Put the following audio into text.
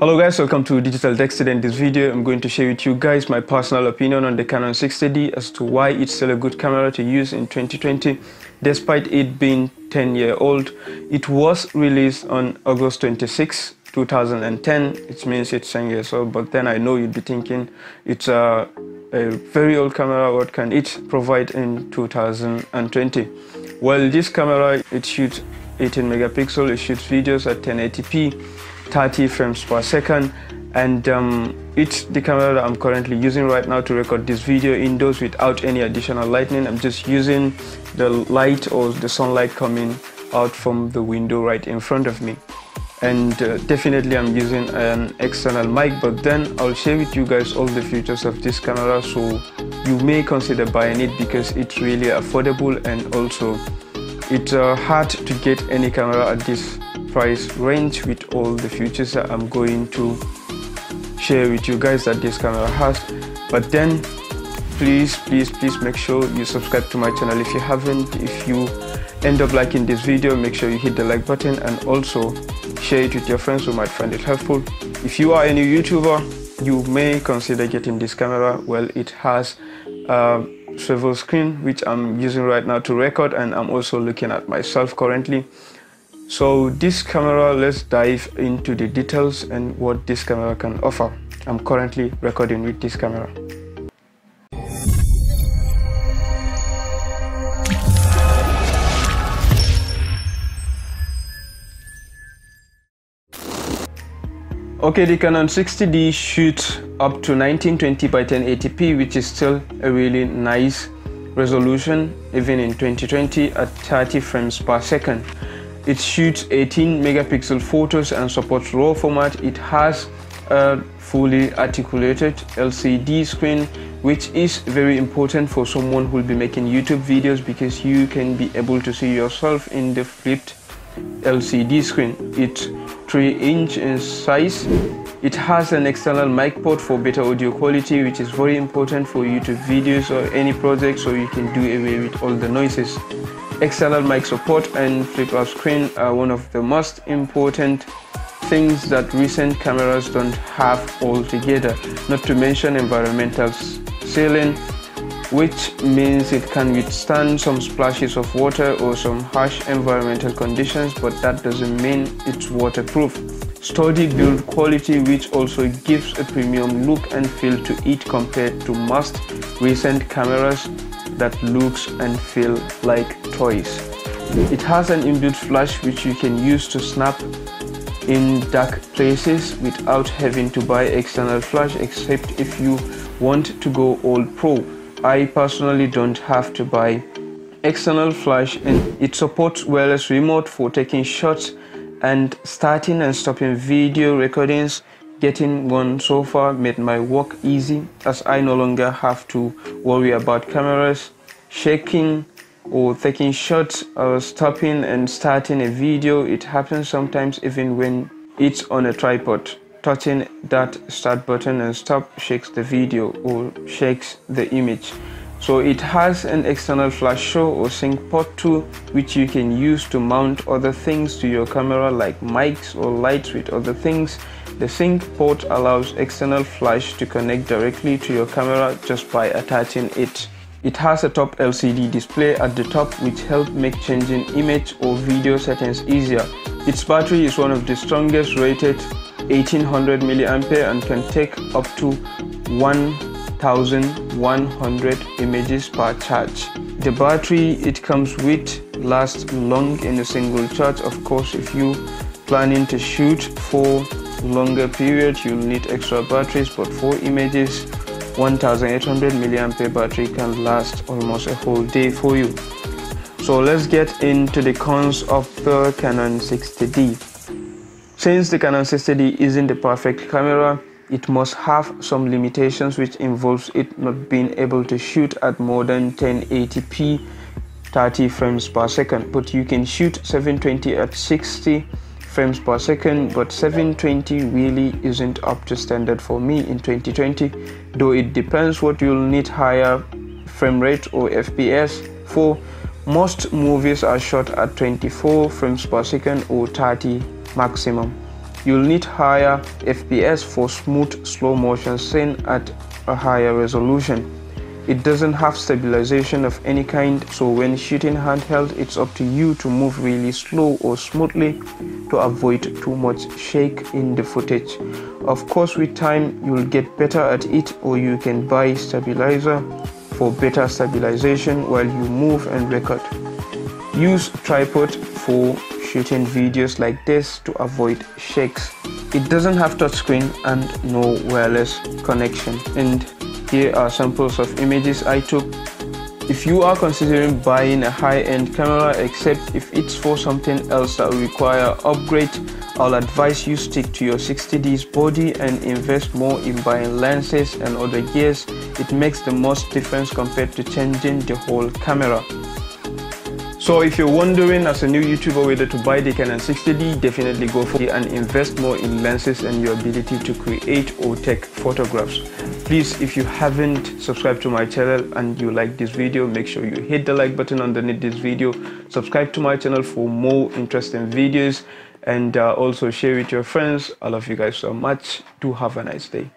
Hello guys, welcome to Digital Degs Today. In this video, I'm going to share with you guys my personal opinion on the Canon 60D as to why it's still a good camera to use in 2020 despite it being 10 year old. It was released on August 26, 2010. It means it's 10 years old, but then I know you'd be thinking it's a, a very old camera. What can it provide in 2020? Well, this camera, it shoots 18 megapixel, it shoots videos at 1080p 30 frames per second and um, it's the camera that I'm currently using right now to record this video indoors without any additional lighting. I'm just using the light or the sunlight coming out from the window right in front of me. And uh, definitely I'm using an external mic, but then I'll share with you guys all the features of this camera so you may consider buying it because it's really affordable and also it's uh, hard to get any camera at this price range with all the features that I'm going to share with you guys that this camera has. But then please please please make sure you subscribe to my channel. If you haven't if you end up liking this video make sure you hit the like button and also share it with your friends who might find it helpful. If you are a new youtuber you may consider getting this camera. Well it has uh, a swivel screen which i'm using right now to record and i'm also looking at myself currently so this camera, let's dive into the details and what this camera can offer. I'm currently recording with this camera. Okay, the Canon 60D shoots up to 1920 by 1080p, which is still a really nice resolution, even in 2020 at 30 frames per second. It shoots 18 megapixel photos and supports RAW format. It has a fully articulated LCD screen which is very important for someone who will be making YouTube videos because you can be able to see yourself in the flipped LCD screen. It's 3 inch in size. It has an external mic port for better audio quality which is very important for YouTube videos or any project so you can do away with all the noises. External mic support and flip-up screen are one of the most important things that recent cameras don't have altogether, not to mention environmental sealing, which means it can withstand some splashes of water or some harsh environmental conditions, but that doesn't mean it's waterproof. Sturdy build quality which also gives a premium look and feel to it compared to most recent cameras that looks and feel like toys. It has an inbuilt flash which you can use to snap in dark places without having to buy external flash except if you want to go all pro. I personally don't have to buy external flash and it supports wireless remote for taking shots and starting and stopping video recordings Getting one so far made my work easy as I no longer have to worry about cameras shaking or taking shots or stopping and starting a video. It happens sometimes even when it's on a tripod. Touching that start button and stop shakes the video or shakes the image. So it has an external flash shoe or sync port too, which you can use to mount other things to your camera like mics or lights with other things. The sync port allows external flash to connect directly to your camera just by attaching it. It has a top LCD display at the top which helps make changing image or video settings easier. Its battery is one of the strongest rated 1800 mAh and can take up to 1100 images per charge. The battery it comes with lasts long in a single charge. Of course, if you planning to shoot for longer period, you'll need extra batteries, but for images 1800 mAh battery can last almost a whole day for you. So let's get into the cons of the Canon 60D. Since the Canon 60D isn't the perfect camera, it must have some limitations which involves it not being able to shoot at more than 1080p 30 frames per second but you can shoot 720 at 60 frames per second but 720 really isn't up to standard for me in 2020 though it depends what you'll need higher frame rate or fps for most movies are shot at 24 frames per second or 30 maximum You'll need higher FPS for smooth slow motion scene at a higher resolution. It doesn't have stabilization of any kind, so when shooting handheld, it's up to you to move really slow or smoothly to avoid too much shake in the footage. Of course, with time, you'll get better at it, or you can buy stabilizer for better stabilization while you move and record. Use tripod for shooting videos like this to avoid shakes. It doesn't have touchscreen and no wireless connection. And here uh, are samples of images I took. If you are considering buying a high-end camera except if it's for something else that will require upgrade, I'll advise you stick to your 60Ds body and invest more in buying lenses and other gears. It makes the most difference compared to changing the whole camera. So if you're wondering as a new YouTuber whether to buy the Canon 60D, definitely go for it and invest more in lenses and your ability to create or take photographs. Please, if you haven't subscribed to my channel and you like this video, make sure you hit the like button underneath this video. Subscribe to my channel for more interesting videos and uh, also share with your friends. I love you guys so much. Do have a nice day.